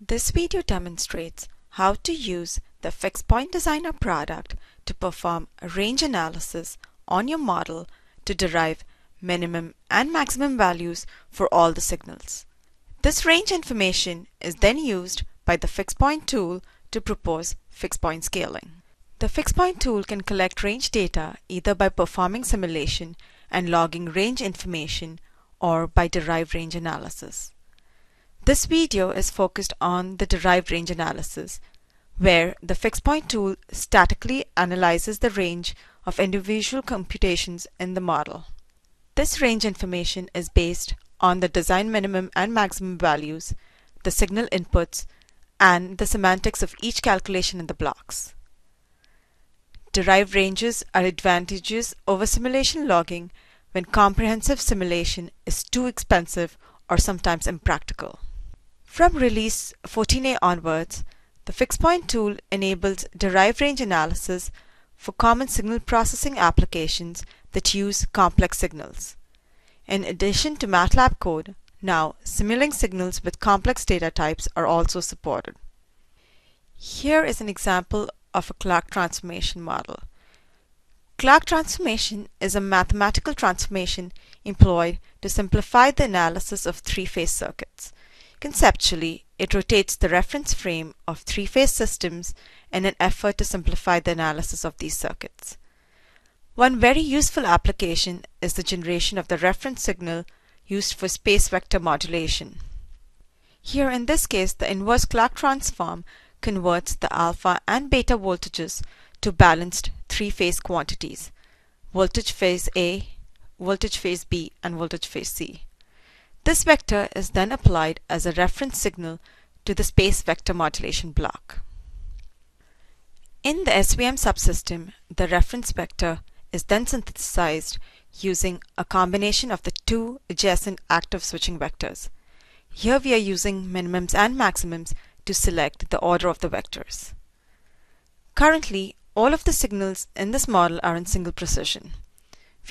This video demonstrates how to use the Fixed Point Designer product to perform a range analysis on your model to derive minimum and maximum values for all the signals. This range information is then used by the Fixed Point tool to propose fixed point scaling. The Fixed Point tool can collect range data either by performing simulation and logging range information or by derived range analysis. This video is focused on the derived range analysis, where the fixed point tool statically analyzes the range of individual computations in the model. This range information is based on the design minimum and maximum values, the signal inputs, and the semantics of each calculation in the blocks. Derived ranges are advantageous over simulation logging when comprehensive simulation is too expensive or sometimes impractical. From release 14a onwards, the fixed point tool enables derived range analysis for common signal processing applications that use complex signals. In addition to MATLAB code, now Simulink signals with complex data types are also supported. Here is an example of a Clarke transformation model. Clarke transformation is a mathematical transformation employed to simplify the analysis of three-phase circuits. Conceptually, it rotates the reference frame of three-phase systems in an effort to simplify the analysis of these circuits. One very useful application is the generation of the reference signal used for space vector modulation. Here in this case, the inverse Clarke transform converts the alpha and beta voltages to balanced three-phase quantities, voltage phase A, voltage phase B, and voltage phase C. This vector is then applied as a reference signal to the space vector modulation block. In the SVM subsystem, the reference vector is then synthesized using a combination of the two adjacent active switching vectors. Here we are using minimums and maximums to select the order of the vectors. Currently, all of the signals in this model are in single precision.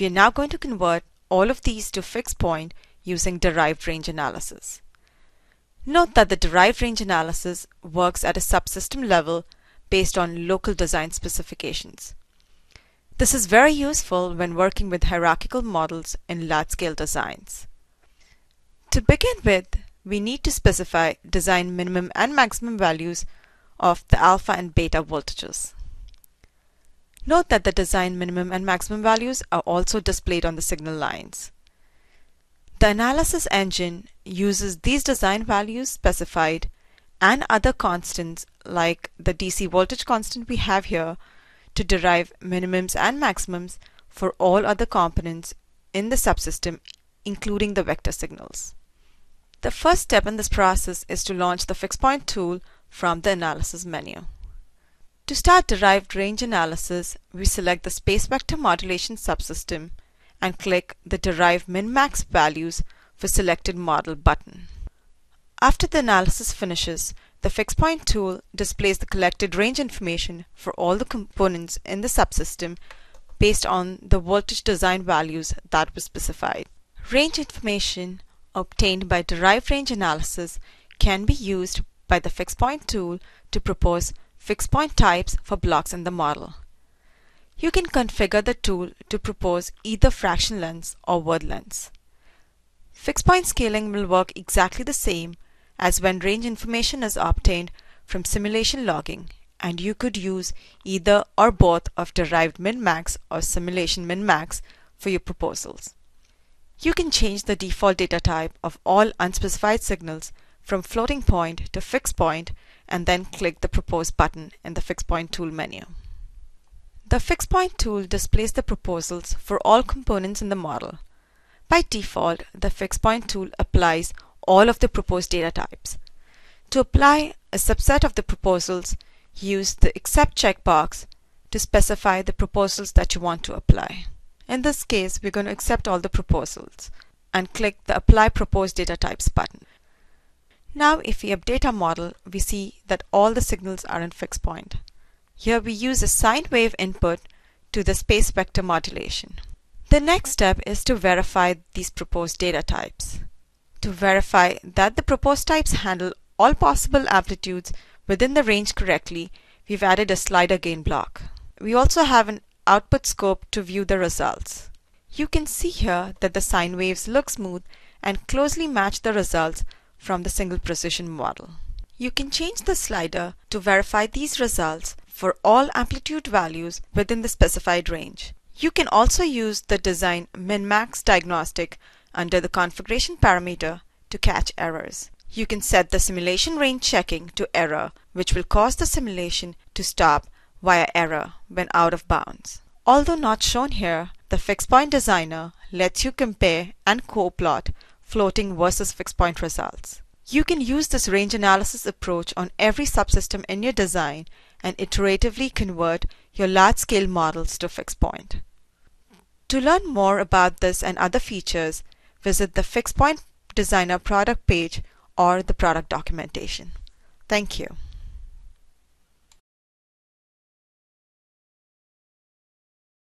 We are now going to convert all of these to fixed point using derived range analysis. Note that the derived range analysis works at a subsystem level based on local design specifications. This is very useful when working with hierarchical models in large-scale designs. To begin with, we need to specify design minimum and maximum values of the alpha and beta voltages. Note that the design minimum and maximum values are also displayed on the signal lines. The analysis engine uses these design values specified and other constants like the DC voltage constant we have here to derive minimums and maximums for all other components in the subsystem including the vector signals. The first step in this process is to launch the fixed point tool from the analysis menu. To start derived range analysis, we select the space vector modulation subsystem and click the Derive Min-Max Values for Selected Model button. After the analysis finishes, the Fixed Point tool displays the collected range information for all the components in the subsystem based on the voltage design values that were specified. Range information obtained by derived range analysis can be used by the Fixed Point tool to propose fixed point types for blocks in the model. You can configure the tool to propose either fraction lengths or word lengths. Fixed point scaling will work exactly the same as when range information is obtained from simulation logging and you could use either or both of derived min-max or simulation min-max for your proposals. You can change the default data type of all unspecified signals from floating point to fixed point and then click the Propose button in the Fixed Point tool menu. The Fixed Point tool displays the proposals for all components in the model. By default, the Fixed Point tool applies all of the proposed data types. To apply a subset of the proposals, use the Accept checkbox to specify the proposals that you want to apply. In this case, we're going to accept all the proposals and click the Apply Proposed Data Types button. Now if we update our model, we see that all the signals are in fixed point. Here we use a sine wave input to the space vector modulation. The next step is to verify these proposed data types. To verify that the proposed types handle all possible amplitudes within the range correctly, we've added a slider gain block. We also have an output scope to view the results. You can see here that the sine waves look smooth and closely match the results from the single precision model. You can change the slider to verify these results for all amplitude values within the specified range. You can also use the design min-max diagnostic under the configuration parameter to catch errors. You can set the simulation range checking to error, which will cause the simulation to stop via error when out of bounds. Although not shown here, the fixed point designer lets you compare and co-plot floating versus fixed point results. You can use this range analysis approach on every subsystem in your design and iteratively convert your large-scale models to fixed point. To learn more about this and other features, visit the Fixed Point Designer product page or the product documentation. Thank you.